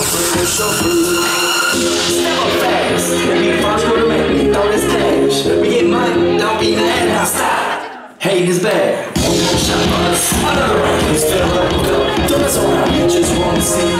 shuffle, shuffle. Step up fast, and be the first one to make throw this cash. We get money, don't be mad, now stop. Hate is bad. One more shot for us, another round. Still up, don't mess around, you just wanna see.